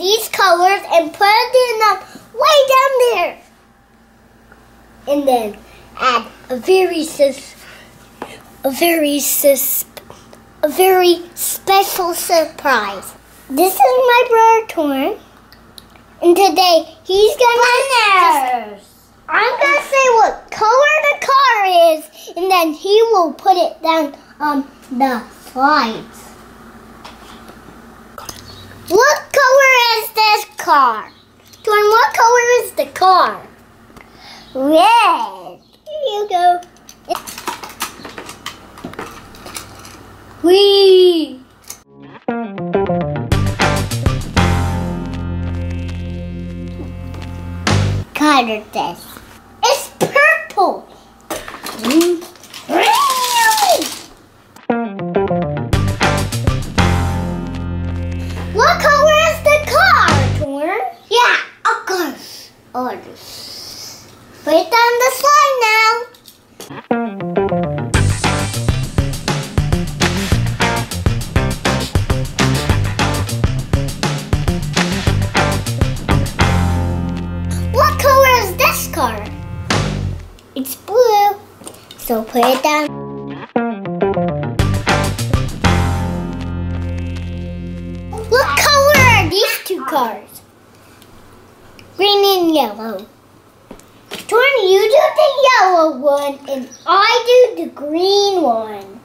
these colors and put it in them way down there. And then add a very sus, a very sus, a very special surprise. This is my brother Torin, and today he's gonna. I'm gonna say what color the car is, and then he will put it down on the slides. What color is this car? Torin, what color is the car? Red. Here you go. Wee. Color this. It's purple. What So put it down. What color are these two cars? Green and yellow. Torin, you do the yellow one and I do the green one.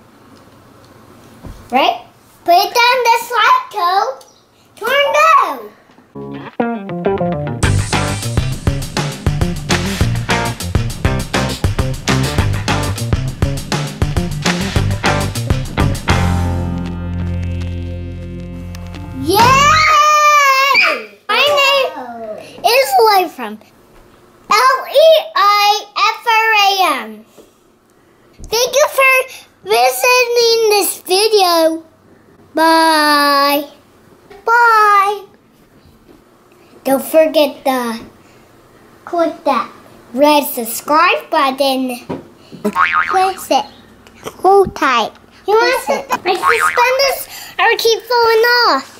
Right? Put it down the slide from L E I F R A M. Thank you for visiting this video. Bye. Bye. Don't forget to click that red subscribe button. Press it. Hold tight. You want to My suspenders are keep falling off.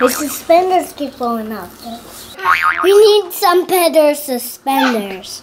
My suspenders keep falling off. We need some better suspenders.